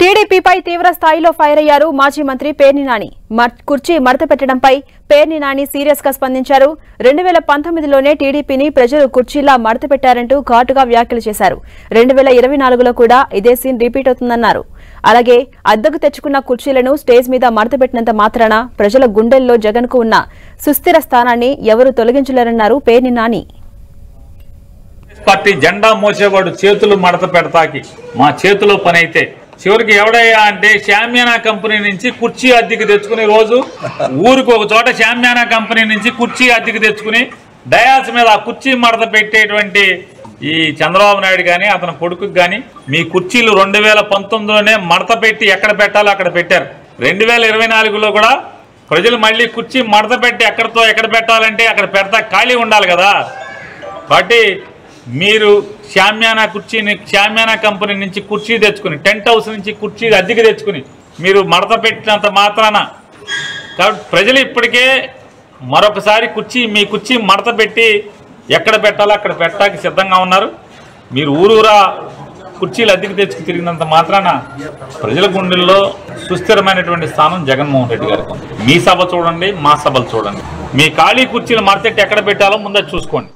టీడీపీపై తీవ్ర స్థాయిలో ఫైర్ అయ్యారు మాజీ మంత్రి పేర్ని నాని. కుర్చీ మడత పెట్టడంపై పేర్ని నాని సీరియస్గా స్పందించారు. రెండు వేల పంతొమ్మిదిలోనే టీడీపీని ప్రజలు కుర్చీలా మడత పెట్టారంటూ ఘాటుగా వ్యాఖ్యలు చేశారు. రెండు వేల ఇరవై నాలుగులో కూడా ఇదే సీన్ రిపీట్ అవుతుందన్నారు. అలాగే అద్దెకు తెచ్చుకున్న కుర్చీలను స్టేజ్ మీద మడత పెట్టినంత మాత్రాన ప్రజల గుండెల్లో జగన్కు ఉన్న సుస్థిర స్థానాన్ని ఎవరు తొలగించలేరన్నారు పేర్ని నాని. పార్టీ జెండా మోసేవాడు చేతులు మడత పెడతాకి. మా చేతిలో పనైతే చివరికి ఎవడయ్యా అంటే శామ్యానా కంపెనీ నుంచి కుర్చీ అద్దెకి తెచ్చుకుని రోజు ఊరికి ఒక చోట శామ్యానా కంపెనీ నుంచి కుర్చీ అద్దెకి తెచ్చుకుని డయాస్ మీద ఆ కుర్చీ మడత పెట్టేటువంటి ఈ చంద్రబాబు నాయుడు కానీ అతని కొడుకుకి కానీ మీ కుర్చీలు రెండు వేల పంతొమ్మిదిలోనే మడత పెట్టి ఎక్కడ పెట్టాలో అక్కడ పెట్టారు. రెండు వేల ఇరవై నాలుగులో కూడా ప్రజలు మళ్ళీ కుర్చీ మడత పెట్టి ఎక్కడితో ఎక్కడ పెట్టాలంటే అక్కడ పెడతా ఖాళీ ఉండాలి కదా. కాబట్టి మీరు శామ్యానా కుర్చీని శామ్యానా కంపెనీ నుంచి కుర్చీ తెచ్చుకుని టెంట్ హౌస్ నుంచి కుర్చీ అద్దెకి తెచ్చుకుని మీరు మడత పెట్టినంత మాత్రాన. కాబట్టి ప్రజలు ఇప్పటికే మరొకసారి కుర్చీ మీ కుర్చీ మడత పెట్టి ఎక్కడ పెట్టాలో అక్కడ పెట్టడానికి సిద్ధంగా ఉన్నారు. మీరు ఊరూరా కుర్చీలు అద్దెకి తెచ్చుకు తిరిగినంత మాత్రాన ప్రజల గుండెల్లో సుస్థిరమైనటువంటి స్థానం జగన్మోహన్ రెడ్డి గారికి మీ సభ చూడండి మా సభలు చూడండి. మీ ఖాళీ కుర్చీలు మడతెట్టి ఎక్కడ పెట్టాలో ముందే చూసుకోండి.